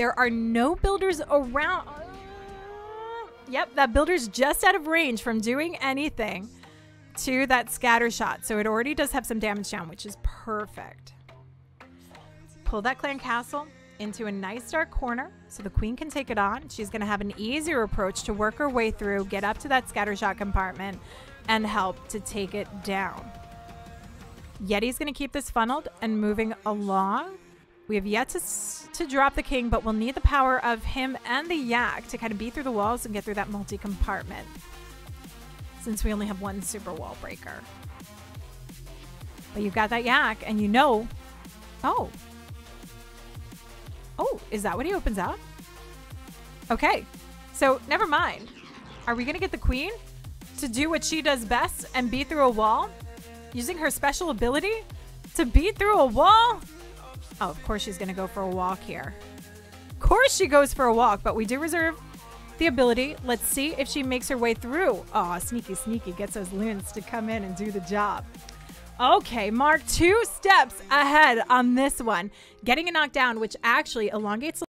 There are no builders around. Yep, that builder's just out of range from doing anything to that scatter shot. So it already does have some damage down, which is perfect. Pull that clan castle into a nice dark corner so the queen can take it on. She's going to have an easier approach to work her way through, get up to that scatter shot compartment, and help to take it down. Yeti's going to keep this funneled and moving along. We have yet to, to drop the king, but we'll need the power of him and the yak to kind of beat through the walls and get through that multi-compartment since we only have one super wall breaker. But you've got that yak and you know, oh, oh, is that what he opens up? Okay, so never mind. Are we gonna get the queen to do what she does best and beat through a wall? Using her special ability to beat through a wall? Oh, of course she's gonna go for a walk here. Of course she goes for a walk, but we do reserve the ability. Let's see if she makes her way through. Oh, sneaky, sneaky gets those loons to come in and do the job. Okay, Mark, two steps ahead on this one. Getting a knockdown, which actually elongates